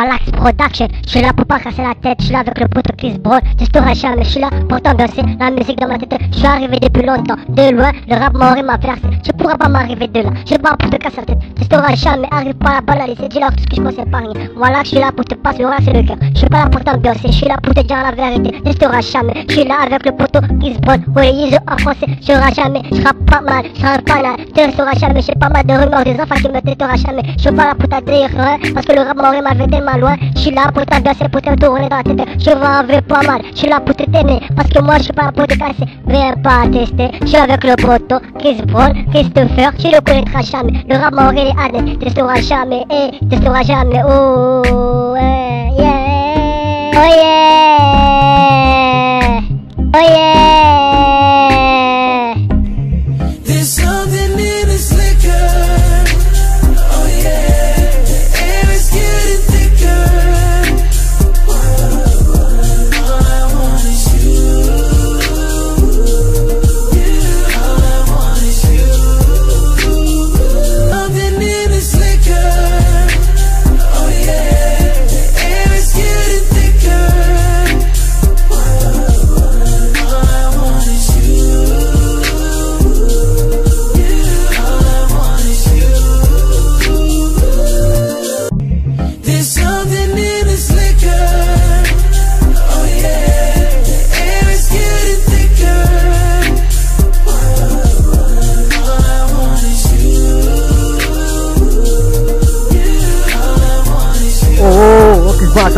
Relax Production, je suis là pour pas casser la tête, je suis là avec le pote Chris Brown, j'esterai jamais, je suis là pour t'ambiancer, la musique dans ma tête, je suis arrivé depuis longtemps, de loin, le rap m'aurait m'a versé, tu pourras pas m'arriver de là, je suis pas pour te casser la tête, j'esterai jamais, arrive pas à banaliser, dis-leur tout ce que je pense épargner, voilà je suis là pour te passer le et le cœur, je suis pas là pour t'ambiancer, je suis là pour te dire la vérité, j'esterai jamais, je suis là avec le poteau Chris Brown, oui, ils en français, je jamais, je rappe pas mal, je rappe pas mal, tu resteras jamais, j'ai pas mal de rumeurs des enfants qui me t'aideras jamais, je suis pas là pour t'adhérer, parce que le rap m'aurait m'a tellement loin, je suis là pour t'agacer, pour te tourner dans la tête. Je vais avec pas mal, je suis là pour te tenir. Parce que moi je suis pas là pour te casser. Viens pas tester, je suis avec le proto, Chris Brown, Christopher, tu le connaîtras jamais. Le rap adé, testeras jamais, eh, testeras jamais. Oh, eh, yeah, oh yeah,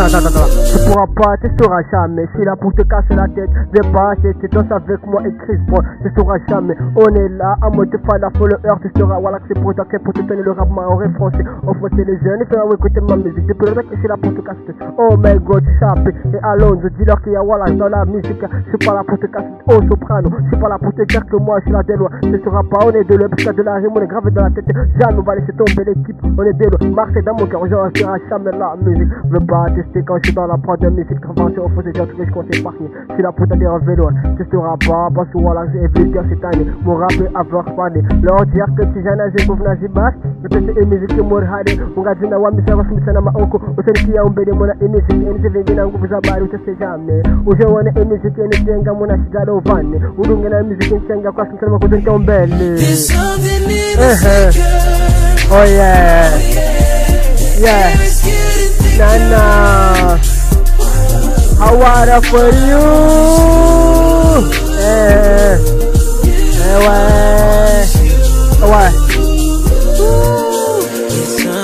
attends, attends, attends. Tu pourras pas, tu sauras jamais. Suis là pour te casser la tête. Viens pas, tu danses avec moi et Chris Brown. Tu sauras jamais. On est là, à moi de faire la follower. Tu seras, voilà, que c'est pour toi, pour te tenir le rap maoré français. On français les jeunes, et faire écouter ma musique. Depuis le mec, je suis là pour te casser. la. Oh my god, Chappé et Alonso. Dis-leur qu'il y a, voilà, dans la musique. Je suis pas là pour te casser. Oh, soprano. Je suis pas là pour te dire que moi, je suis là des lois. Tu seras pas, on est de l'œuf, de la rime, on est gravé dans la tête. Jamais, on va laisser tomber l'équipe. On est lois. Marseille dans mon cœur, je resterai jamais la musique. Je veux pas tester quand je suis dans la prod de musique. Au fond, c'est déjà que je compte épargner. Je suis là pour t'aller en vélo. Tu pas, parce que voilà, j'ai vulgaire cette année. Mon rap est avoir fané. Leur dire que si j'en ai, j'ai j'ai basse. Je peux te musique, je m'aurais hadé. On va dire, wa misa wa fumisa na maoko. Useniki ya umbele mwana music. Enize vingi na nguvu za bari, utasejame. Uje wane music, enijenga mwana shigalo vane. Udunge na music, nchenga kwa sinsana makuzenka umbele. There's something in this Uh-huh. liquor. Oh yeah. Yeah. Nana. I wanna for you. Eh, eh. Ouais.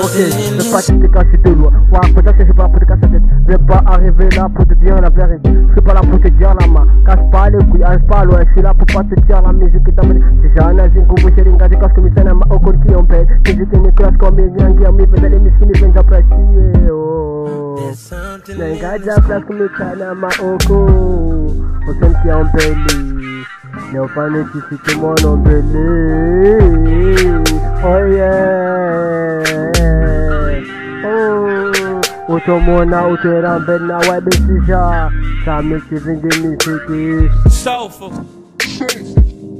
Ok, je pas te casser de loin. Ouais, peut-être que je pas pour te casser la tête. Je vais pas arriver là pour te dire la vérité. Je suis pas là pour te dire la main. Casse pas les couilles, reste pas loin. Je suis là pour pas te dire la musique j'ai un azin, comme vous chérie, j'ai casque, mais ça Nangaja black michana maoko. Usemkia umbeli Neofane tisike mwana umbeli Oh yeah. Oh, utomona utera mbena webisisha Samiki vingi misiki Soulful.